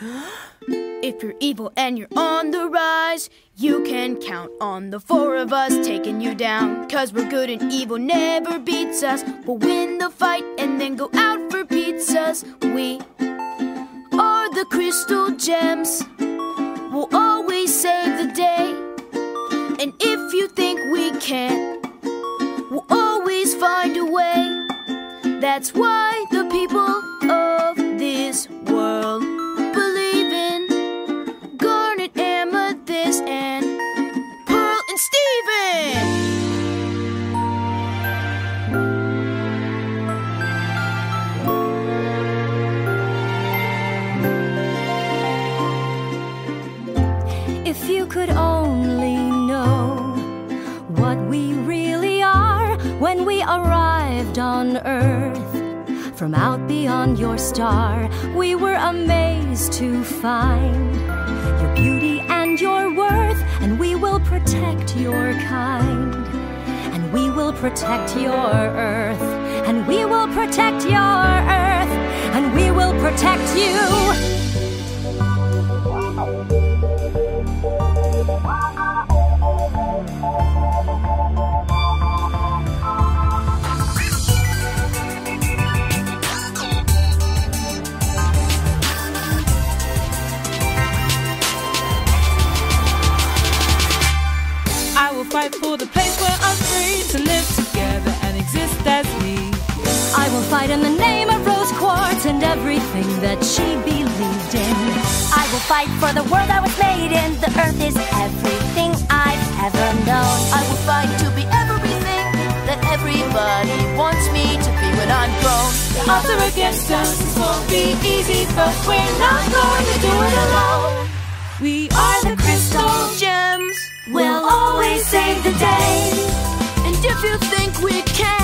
If you're evil and you're on the rise, you can count on the four of us taking you down. Cause we're good and evil never beats us. We'll win the fight and then go out for pizzas. We are the crystal gems. We'll always save the day. And if you think we can't, we'll always find a way. That's why If you could only know what we really are when we arrived on Earth. From out beyond your star, we were amazed to find your beauty and your worth, and we will protect your kind. And we will protect your Earth, and we will protect your Earth, and we will protect you. The place where I'm free to live together and exist as me. I will fight in the name of Rose Quartz and everything that she believed in. I will fight for the world I was made in. The earth is everything I've ever known. I will fight to be everything that everybody wants me to be when I'm grown. The odds are against us, this won't be easy, but we're not going to do it alone. We are the crystal if you think we can.